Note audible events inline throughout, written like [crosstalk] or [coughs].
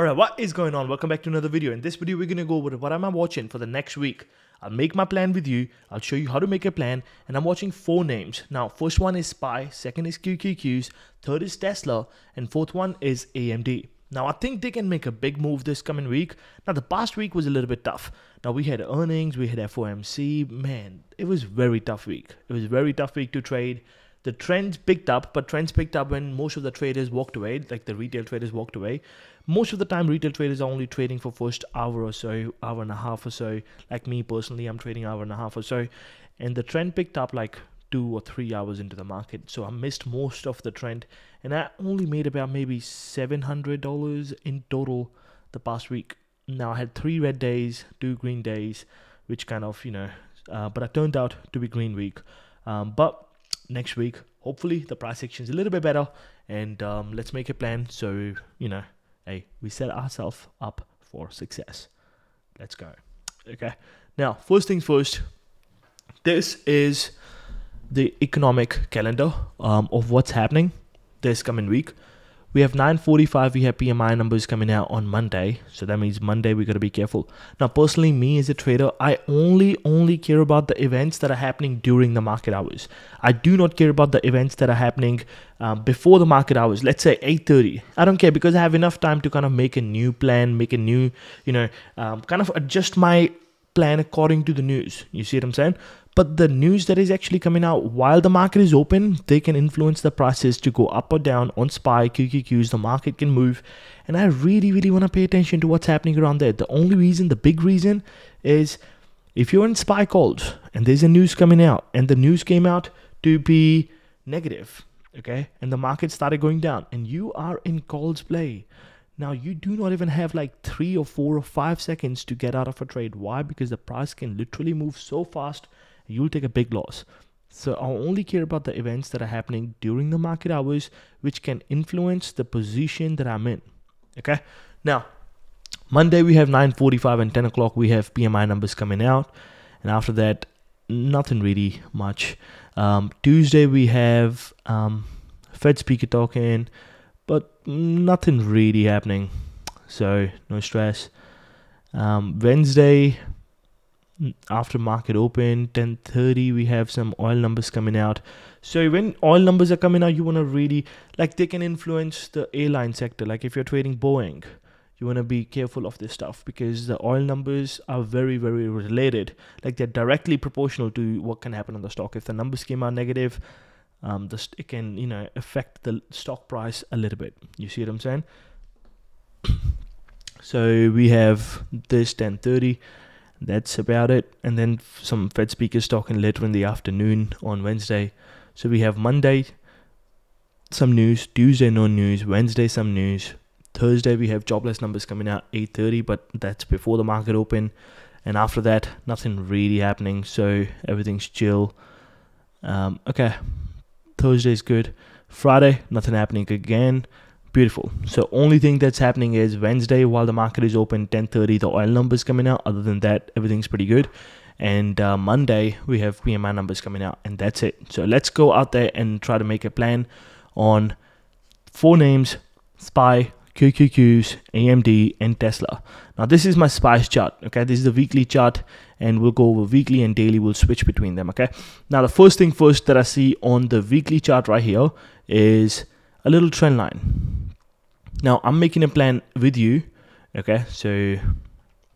Alright, what is going on? Welcome back to another video. In this video, we're gonna go over what am I watching for the next week. I'll make my plan with you. I'll show you how to make a plan. And I'm watching four names. Now, first one is SPY, second is QQQs, third is Tesla, and fourth one is AMD. Now, I think they can make a big move this coming week. Now, the past week was a little bit tough. Now, we had earnings, we had FOMC. Man, it was very tough week. It was very tough week to trade the trends picked up, but trends picked up when most of the traders walked away, like the retail traders walked away. Most of the time, retail traders are only trading for first hour or so, hour and a half or so. Like me personally, I'm trading hour and a half or so, and the trend picked up like two or three hours into the market. So I missed most of the trend, and I only made about maybe seven hundred dollars in total the past week. Now I had three red days, two green days, which kind of you know, uh, but it turned out to be green week. Um, but next week. Hopefully, the price action is a little bit better, and um, let's make a plan so you know, hey, we set ourselves up for success. Let's go. Okay. Now, first things first. This is the economic calendar um, of what's happening this coming week we have 945 we have pmi numbers coming out on monday so that means monday we got to be careful. Now personally me as a trader i only only care about the events that are happening during the market hours. I do not care about the events that are happening um, before the market hours let's say 8.30 i don't care because i have enough time to kind of make a new plan make a new you know um, kind of adjust my plan according to the news. You see what i'm saying but the news that is actually coming out while the market is open, they can influence the prices to go up or down on SPY, QQQs, the market can move. And I really, really want to pay attention to what's happening around there. The only reason, the big reason is if you're in SPY calls and there's a news coming out and the news came out to be negative, okay, and the market started going down and you are in calls play. Now you do not even have like three or four or five seconds to get out of a trade. Why? Because the price can literally move so fast you'll take a big loss. So I only care about the events that are happening during the market hours, which can influence the position that I'm in. Okay. Now, Monday we have 9:45 and 10 o'clock we have PMI numbers coming out, and after that, nothing really much. Um, Tuesday we have um, Fed speaker talking, but nothing really happening. So no stress. Um, Wednesday after market open 10:30 we have some oil numbers coming out. So when oil numbers are coming out you want to really like they can influence the airline sector. Like if you're trading Boeing you want to be careful of this stuff because the oil numbers are very very related. Like they're directly proportional to what can happen on the stock. If the numbers came out negative um the it can you know affect the stock price a little bit. You see what i'm saying? [coughs] So we have this 1030 that's about it. And then some Fed speakers talking later in the afternoon on Wednesday. So we have Monday, some news. Tuesday, no news. Wednesday, some news. Thursday, we have jobless numbers coming out 8:30, but that's before the market open. And after that, nothing really happening. So everything's chill. Um, okay, Thursday's good. Friday, nothing happening again. Beautiful. So only thing that's happening is Wednesday while the market is open 10:30 the oil numbers coming out. Other than that everything's pretty good. And uh, Monday we have PMI numbers coming out and that's it. So let's go out there and try to make a plan on four names, SPY, QQQs, AMD, and Tesla. Now this is my SPY's chart. Okay, this is the weekly chart, and we'll go over weekly and daily. We'll switch between them. Okay. Now the first thing first that I see on the weekly chart right here is a little trend line. Now I'm making a plan with you, okay? So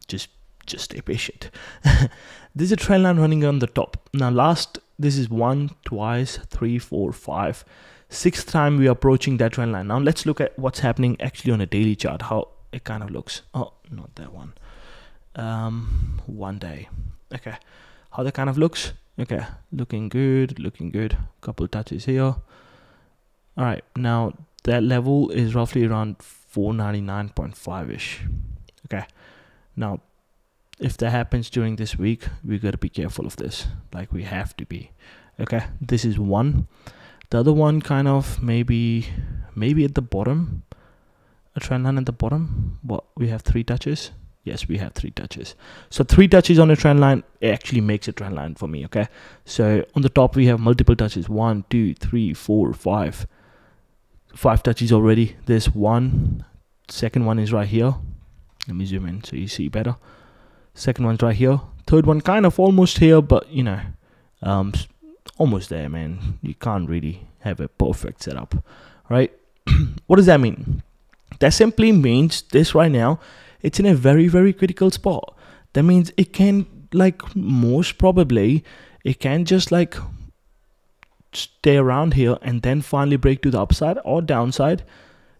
just just stay patient. [laughs] There's a trend line running on the top. Now last this is one, twice, three, four, five, sixth time we are approaching that trend line. Now let's look at what's happening actually on a daily chart, how it kind of looks. Oh, not that one. Um, one day. Okay, how that kind of looks. Okay, looking good, looking good. Couple touches here. All right, now that level is roughly around 499.5 ish. Okay, now if that happens during this week, we got to be careful of this. Like we have to be. Okay, this is one. The other one kind of maybe maybe at the bottom, a trend line at the bottom. What we have three touches. Yes, we have three touches. So three touches on a trend line actually makes a trend line for me. Okay, so on the top we have multiple touches. One, two, three, four, five five touches already. There's one, second one is right here. Let me zoom in so you see better. Second one's right here. Third one kind of almost here but you know um almost there man. You can't really have a perfect setup right? [clears throat] What does that mean? That simply means this right now it's in a very very critical spot. That means it can like most probably it can just like stay around here and then finally break to the upside or downside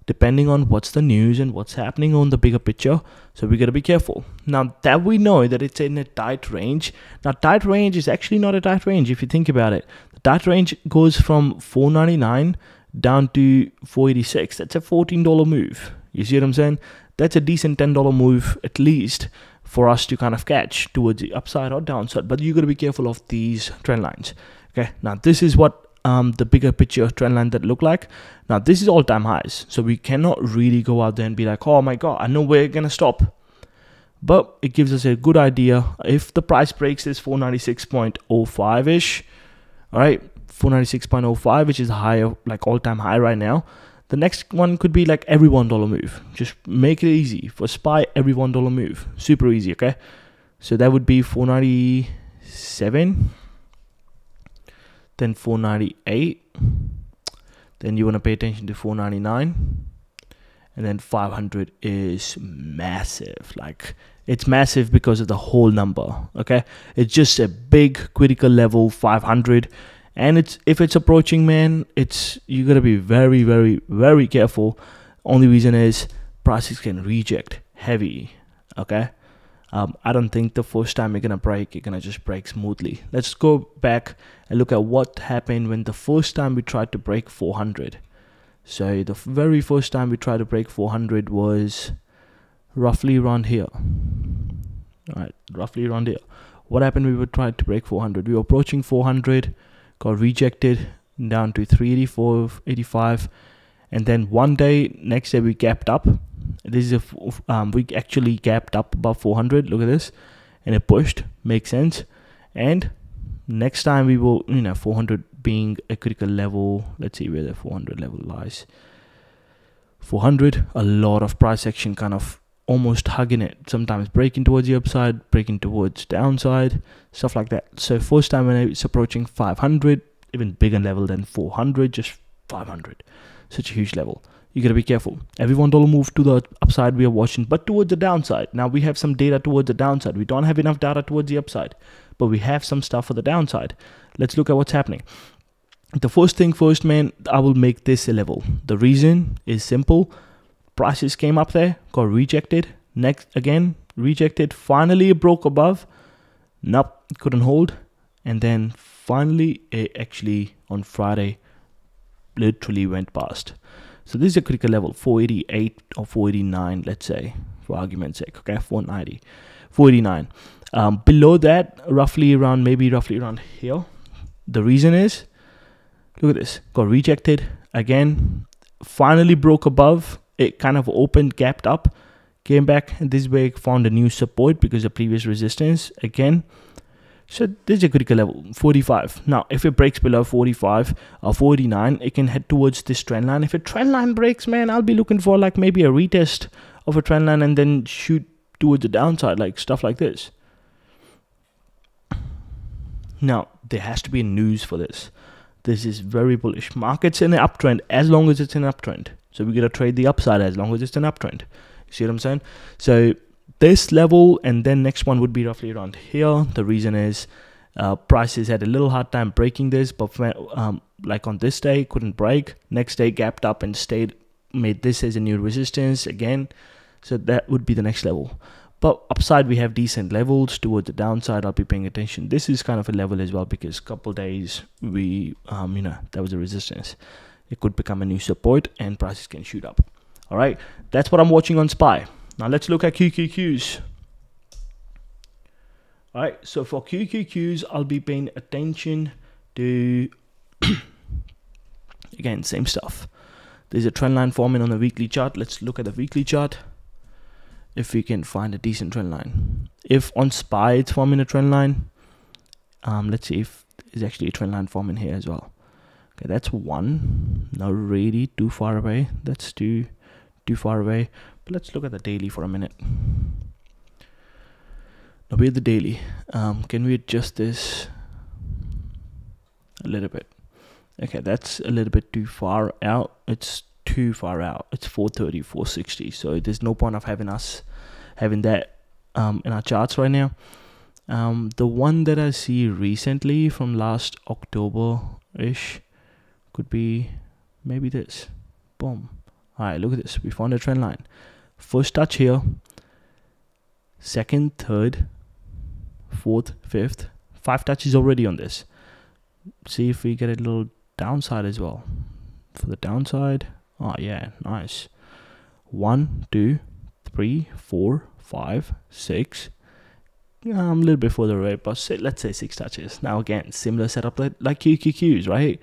depending on what's the news and what's happening on the bigger picture. So we got to be careful. Now that we know that it's in a tight range, now tight range is actually not a tight range if you think about it. The tight range goes from 499 down to 486. That's a $14 move. You see what I'm saying? That's a decent $10 move at least for us to kind of catch towards the upside or downside. But you got to be careful of these trend lines. Okay, now this is what um, the bigger picture trend line that look like. Now this is all time highs, so we cannot really go out there and be like, oh my god, I know we're gonna stop. But it gives us a good idea if the price breaks this 496.05 ish, all right, 496.05, which is higher, like all time high right now. The next one could be like every one dollar move. Just make it easy for SPY. Every one dollar move, super easy. Okay, so that would be 497 then 498 then you want to pay attention to 499 and then 500 is massive. Like it's massive because of the whole number okay? It's just a big critical level 500 and it's if it's approaching man it's you got to be very very very careful. Only reason is prices can reject heavy okay um, I don't think the first time you're gonna break, you're gonna just break smoothly. Let's go back and look at what happened when the first time we tried to break 400. So the very first time we tried to break 400 was roughly around here. All right, roughly around here. What happened? We were trying to break 400. We were approaching 400, got rejected down to 384, 85, and then one day, next day we gapped up this is a um, we actually gapped up above 400 look at this and it pushed makes sense. And next time we will you know 400 being a critical level let's see where the 400 level lies. 400 a lot of price action kind of almost hugging it. Sometimes breaking towards the upside breaking towards downside stuff like that. So first time when it's approaching 500 even bigger level than 400 just 500 such a huge level you got to be careful. Every one dollar move to the upside we are watching, but towards the downside. Now we have some data towards the downside. We don't have enough data towards the upside, but we have some stuff for the downside. Let's look at what's happening. The first thing first, man, I will make this a level. The reason is simple. Prices came up there, got rejected. Next, again, rejected. Finally, broke above. Nope, couldn't hold. And then finally, it actually on Friday literally went past. So this is a critical level, 488 or 489, let's say, for argument's sake, okay, 490, 489. Um, below that, roughly around, maybe roughly around here. The reason is, look at this, got rejected again, finally broke above, it kind of opened, gapped up, came back, this way found a new support because the previous resistance, again, so this is a critical level, 45. Now, if it breaks below 45 or 49, it can head towards this trend line. If a trend line breaks, man, I'll be looking for like maybe a retest of a trend line and then shoot towards the downside, like stuff like this. Now, there has to be news for this. This is very bullish. Market's in an uptrend as long as it's an uptrend. So we gotta trade the upside as long as it's an uptrend. See what I'm saying? So this level and then next one would be roughly around here. The reason is uh, prices had a little hard time breaking this but um, like on this day couldn't break. Next day gapped up and stayed made this as a new resistance again. So that would be the next level. But upside we have decent levels. Towards the downside i'll be paying attention. This is kind of a level as well because a couple days we um, you know that was a resistance. It could become a new support and prices can shoot up. All right? That's what i'm watching on spy now let's look at QQQs. All right, so for QQQs, I'll be paying attention to, [clears throat] again, same stuff. There's a trend line forming on the weekly chart. Let's look at the weekly chart if we can find a decent trend line. If on SPY it's forming a trend line, um, let's see if there's actually a trend line forming here as well. Okay, that's one. Not really too far away. That's two, too far away. But let's look at the daily for a minute. Now we're the daily. Um, can we adjust this a little bit? Okay, that's a little bit too far out. It's too far out. It's 430, 460. So there's no point of having us having that um, in our charts right now. Um, the one that I see recently from last October ish could be maybe this. Boom. All right, look at this. We found a trend line. First touch here, second, third, fourth, fifth, five touches already on this. See if we get a little downside as well. For the downside, oh yeah, nice. One, two, three, four, five, six. I'm a little bit further away, but let's say six touches. Now again, similar setup like QQQs, right?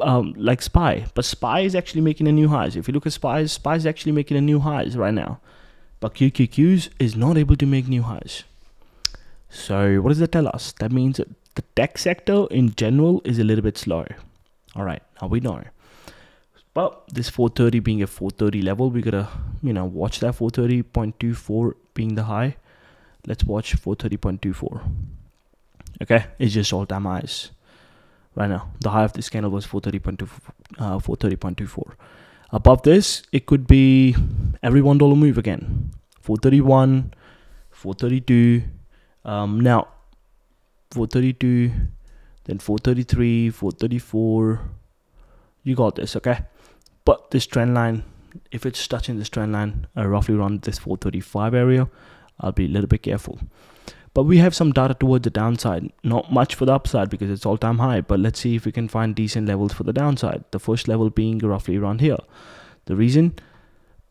Um, like Spy, but Spy is actually making a new highs. If you look at Spy, Spy is actually making a new highs right now, but QQQs is not able to make new highs. So what does that tell us? That means that the tech sector in general is a little bit slow. All right, now we know. But this 430 being a 430 level, we gotta, you know, watch that 430.24 being the high. Let's watch 430.24. Okay, it's just all time highs right now. The high of this candle was 430.24. Uh, 430.24. Above this, it could be every one dollar move again. 431, 432. Um, now 432 then 433 434 you got this okay but this trend line if it's touching this trend line uh, roughly around this 435 area i'll be a little bit careful but we have some data towards the downside. Not much for the upside because it's all time high but let's see if we can find decent levels for the downside. The first level being roughly around here. The reason?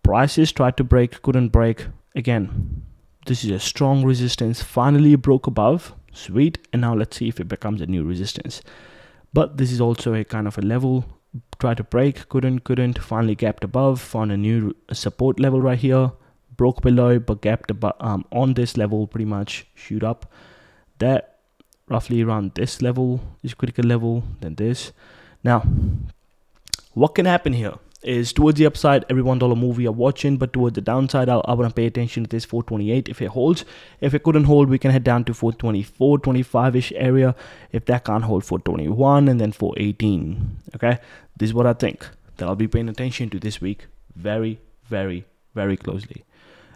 Prices tried to break couldn't break. Again this is a strong resistance. Finally broke above. Sweet. And now let's see if it becomes a new resistance. But this is also a kind of a level. Try to break couldn't couldn't. Finally gapped above. Found a new support level right here broke below but gapped above um, on this level pretty much shoot up. That roughly around this level is critical level then this. Now what can happen here is towards the upside every one dollar move we are watching but towards the downside i, I want to pay attention to this 428 if it holds if it couldn't hold we can head down to 424 25 ish area. If that can't hold 421 and then 418 okay? This is what i think that i'll be paying attention to this week very very very closely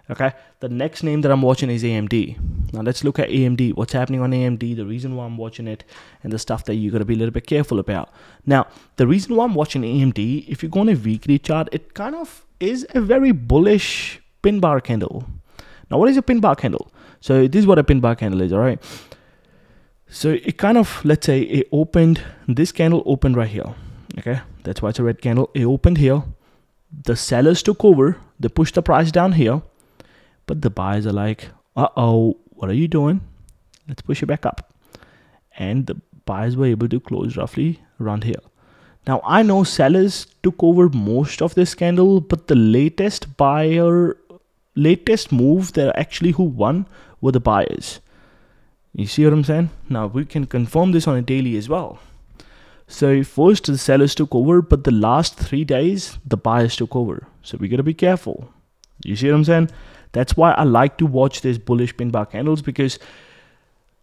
okay? The next name that i'm watching is amd now let's look at amd what's happening on amd the reason why i'm watching it and the stuff that you got to be a little bit careful about. Now the reason why i'm watching amd if you go on a weekly chart it kind of is a very bullish pin bar candle. Now what is a pin bar candle? So this is what a pin bar candle is all right so it kind of let's say it opened this candle opened right here okay? That's why it's a red candle. It opened here. The sellers took over. They pushed the price down here but the buyers are like, uh oh, what are you doing? Let's push it back up. And the buyers were able to close roughly around here. Now, I know sellers took over most of this candle, but the latest buyer, latest move that actually who won were the buyers. You see what I'm saying? Now, we can confirm this on a daily as well. So, first the sellers took over, but the last three days, the buyers took over. So, we got to be careful. You see what I'm saying? That's why I like to watch these bullish pin bar candles because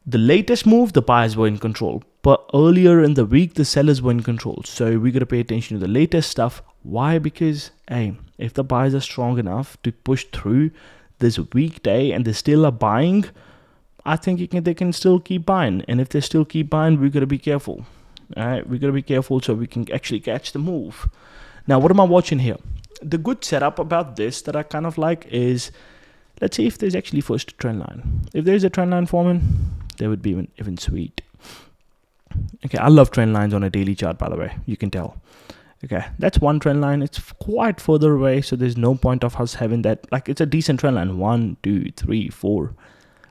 the latest move, the buyers were in control. But earlier in the week, the sellers were in control. So we got to pay attention to the latest stuff. Why? Because, hey, if the buyers are strong enough to push through this weekday and they still are buying, I think can, they can still keep buying. And if they still keep buying, we got to be careful. All right, we got to be careful so we can actually catch the move. Now, what am I watching here? The good setup about this that I kind of like is Let's see if there's actually first trend line. If there's a trend line forming, that would be even, even sweet. Okay, I love trend lines on a daily chart, by the way. You can tell. Okay, that's one trend line. It's quite further away, so there's no point of us having that. Like, it's a decent trend line. One, two, three, four.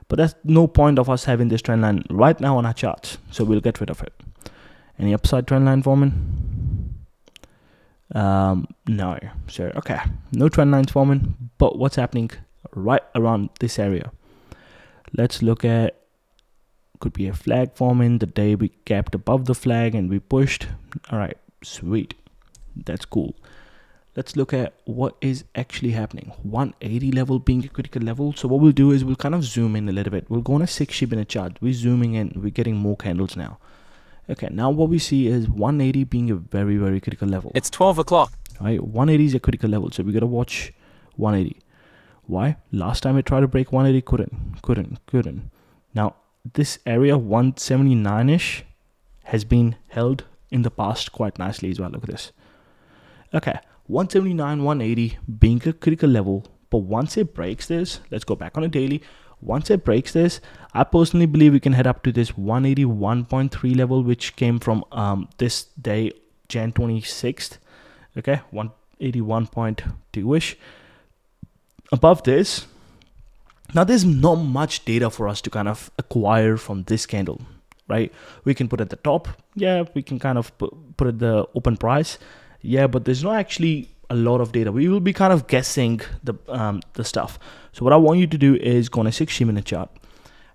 But there's no point of us having this trend line right now on our charts. So we'll get rid of it. Any upside trend line forming? Um, no. So, okay. No trend lines forming. But what's happening right around this area. Let's look at could be a flag forming the day we kept above the flag and we pushed. All right, sweet. That's cool. let's look at what is actually happening. 180 level being a critical level. So what we'll do is we'll kind of zoom in a little bit. We'll go on a six ship in a chart. We're zooming in we're getting more candles now. Okay now what we see is 180 being a very very critical level. It's 12 o'clock. Right 180 is a critical level. So we gotta watch 180 why? Last time i tried to break 180 couldn't couldn't couldn't. Now this area 179ish has been held in the past quite nicely as well. Look at this. Okay 179 180 being a critical level but once it breaks this let's go back on a daily. Once it breaks this i personally believe we can head up to this 181.3 level which came from um, this day jan 26th okay 181.2ish above this now there's not much data for us to kind of acquire from this candle right? We can put at the top. Yeah we can kind of put, at the open price. Yeah but there's not actually a lot of data. We will be kind of guessing the um, the stuff. So what i want you to do is go on a 60 minute chart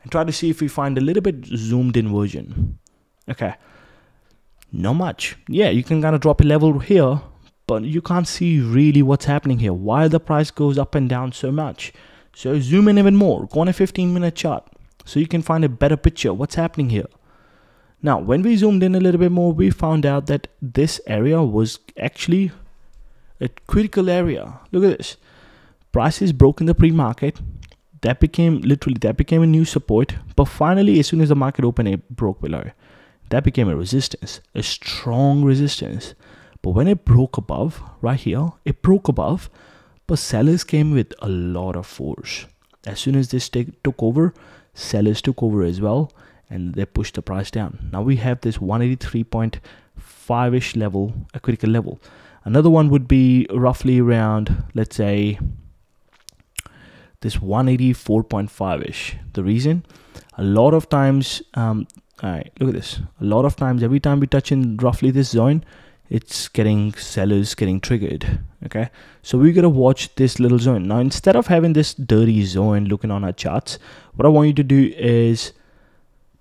and try to see if we find a little bit zoomed in version. Okay. Not much. Yeah you can kind of drop a level here but you can't see really what's happening here why the price goes up and down so much so zoom in even more go on a 15 minute chart so you can find a better picture what's happening here now, when we zoomed in a little bit more, we found out that this area was actually a critical area. Look at this. Prices broke in the pre-market. That became literally that became a new support. But finally, as soon as the market opened, it broke below. That became a resistance, a strong resistance. But when it broke above, right here, it broke above, but sellers came with a lot of force. As soon as this take, took over, sellers took over as well and they pushed the price down. Now we have this 183.5-ish level, a critical level. Another one would be roughly around, let's say, this 184.5-ish. The reason, a lot of times, um, all right, look at this. A lot of times, every time we touch in roughly this zone, it's getting sellers getting triggered okay? So we got to watch this little zone. Now instead of having this dirty zone looking on our charts what i want you to do is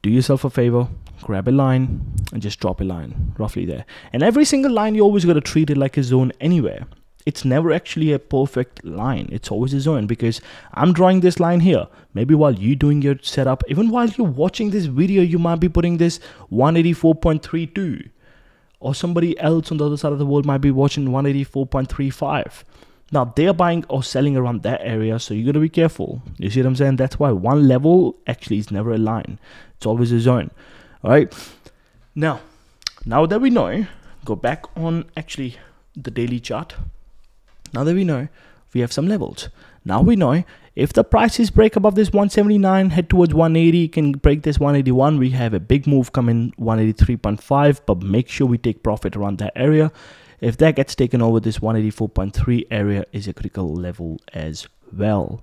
do yourself a favor grab a line and just drop a line roughly there. And every single line you always got to treat it like a zone anywhere. It's never actually a perfect line. It's always a zone because i'm drawing this line here. Maybe while you're doing your setup even while you're watching this video you might be putting this 184.32 or somebody else on the other side of the world might be watching 184.35 now they're buying or selling around that area, so you gotta be careful. You see what I'm saying? That's why one level actually is never a line. It's always a zone. Alright. Now, now that we know, go back on actually the daily chart. Now that we know, we have some levels. Now we know if the prices break above this 179, head towards 180, can break this 181. We have a big move coming 183.5, but make sure we take profit around that area. If that gets taken over, this 184.3 area is a critical level as well.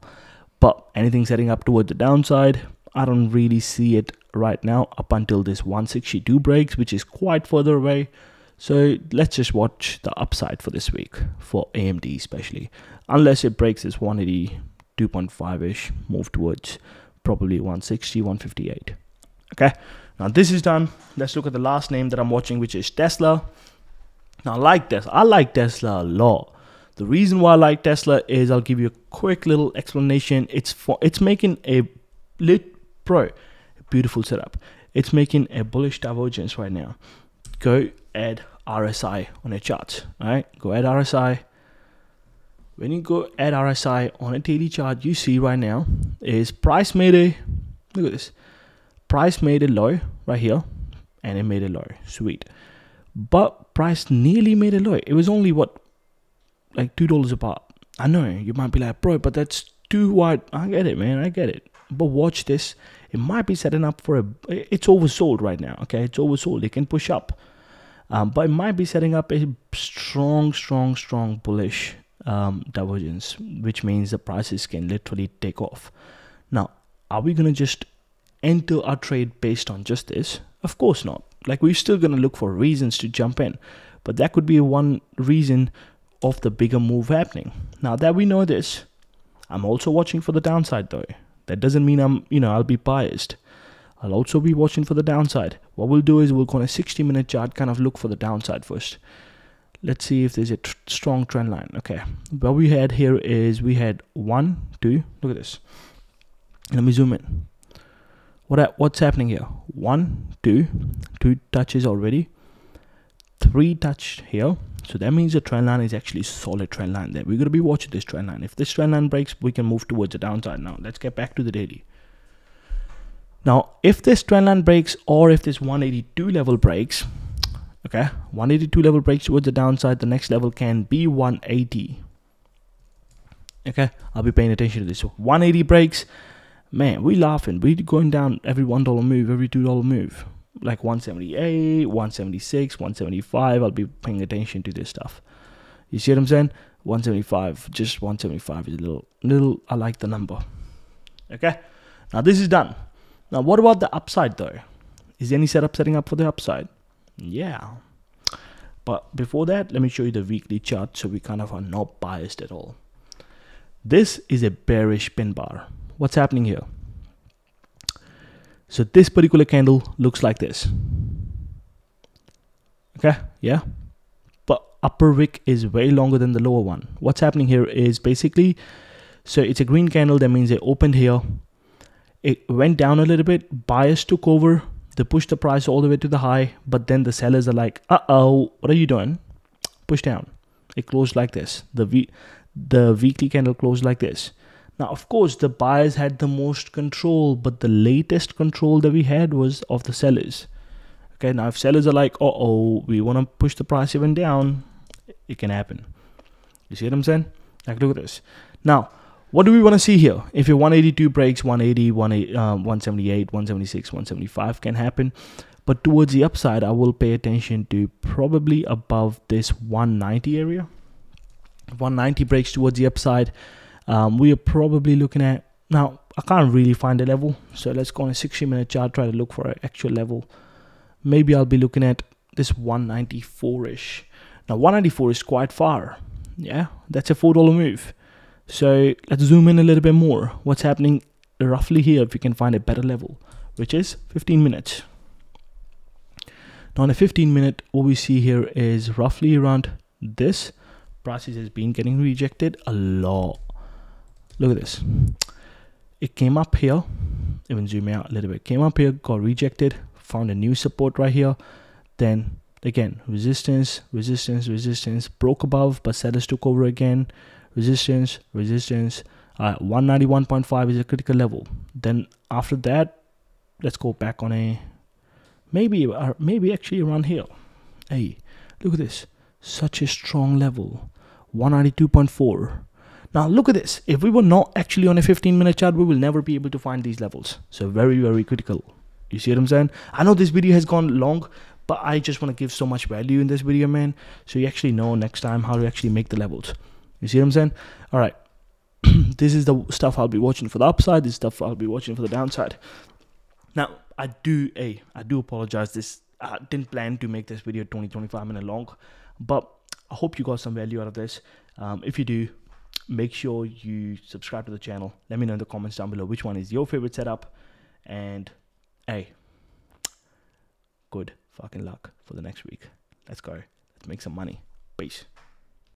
But anything setting up towards the downside, I don't really see it right now up until this 162 breaks, which is quite further away. So let's just watch the upside for this week for AMD especially, unless it breaks this 182.5ish, move towards probably 160, 158. Okay, now this is done. Let's look at the last name that I'm watching, which is Tesla. Now, I like Tesla. I like Tesla a lot. The reason why I like Tesla is I'll give you a quick little explanation. It's for it's making a lit pro a beautiful setup. It's making a bullish divergence right now. Go add RSI on your chart. All right, go add RSI. When you go at RSI on a daily chart, you see right now is price made a look at this. Price made a low right here, and it made a low. Sweet but price nearly made a low. It was only what, like two dollars apart. I know you might be like, bro, but that's too wide. I get it, man. I get it. But watch this. It might be setting up for a. It's oversold right now. Okay, it's oversold. It can push up, um, but it might be setting up a strong, strong, strong bullish um, divergence, which means the prices can literally take off. Now, are we gonna just enter our trade based on just this? Of course not. Like we're still going to look for reasons to jump in, but that could be one reason of the bigger move happening. Now that we know this, I'm also watching for the downside though. That doesn't mean I'm, you know, I'll be biased. I'll also be watching for the downside. What we'll do is we'll go on a 60 minute chart, kind of look for the downside first. Let's see if there's a tr strong trend line. Okay. What we had here is we had one two look at this. Let me zoom in. What what's happening here? One two two touches already. Three touch here. So that means the trend line is actually solid trend line there. We're going to be watching this trend line. If this trend line breaks we can move towards the downside now. Let's get back to the daily. Now if this trend line breaks or if this 182 level breaks okay. 182 level breaks towards the downside. The next level can be 180 okay. I'll be paying attention to this. So 180 breaks. Man we laughing. We going down every one dollar move every two dollar move. Like 178 176 175 i'll be paying attention to this stuff. You see what i'm saying? 175 just 175 is a little little i like the number. Okay? Now this is done. Now what about the upside though? Is any setup setting up for the upside yeah. But before that let me show you the weekly chart so we kind of are not biased at all. This is a bearish pin bar. What's happening here? So this particular candle looks like this. Okay yeah? But upper wick is way longer than the lower one. What's happening here is basically so it's a green candle. That means it opened here. It went down a little bit. Bias took over they push the price all the way to the high, but then the sellers are like, uh oh, what are you doing? Push down. It closed like this. The v the weekly candle closed like this. Now, of course, the buyers had the most control, but the latest control that we had was of the sellers. Okay, now if sellers are like, uh oh, we want to push the price even down, it can happen. You see what I'm saying? Like, look at this. Now, what do we want to see here? If your 182 breaks, 180, 178, 176, 175 can happen. But towards the upside, I will pay attention to probably above this 190 area. 190 breaks towards the upside. Um, we are probably looking at now. I can't really find a level, so let's go on a 60 minute chart. Try to look for an actual level. Maybe I'll be looking at this 194 ish. Now 194 is quite far. Yeah, that's a four dollar move. So let's zoom in a little bit more. What's happening roughly here if we can find a better level, which is 15 minutes. Now in a 15 minute, what we see here is roughly around this. Prices has been getting rejected a lot. Look at this. It came up here, even zoom out a little bit, came up here, got rejected, found a new support right here. Then again, resistance, resistance, resistance, broke above, but sellers took over again resistance resistance. Uh, 191.5 is a critical level. Then after that let's go back on a maybe uh, maybe actually around here. Hey look at this. Such a strong level. 192.4 now look at this. If we were not actually on a 15 minute chart we will never be able to find these levels. So very very critical. You see what i'm saying? I know this video has gone long but i just want to give so much value in this video man. So you actually know next time how to actually make the levels you see what I'm saying? All right. [clears throat] this is the stuff I'll be watching for the upside. This stuff I'll be watching for the downside. Now, I do, a, I do apologize. This I didn't plan to make this video 20, 25 minute long, but I hope you got some value out of this. Um, if you do, make sure you subscribe to the channel. Let me know in the comments down below which one is your favorite setup. And hey, good fucking luck for the next week. Let's go. Let's make some money. Peace.